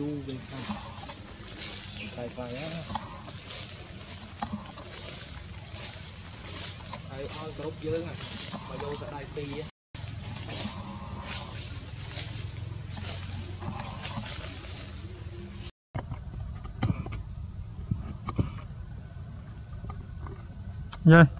chu bên sau tay tay á. Tay ôi rút dưới này. Mà vô sẽ đai ti á. Yeah.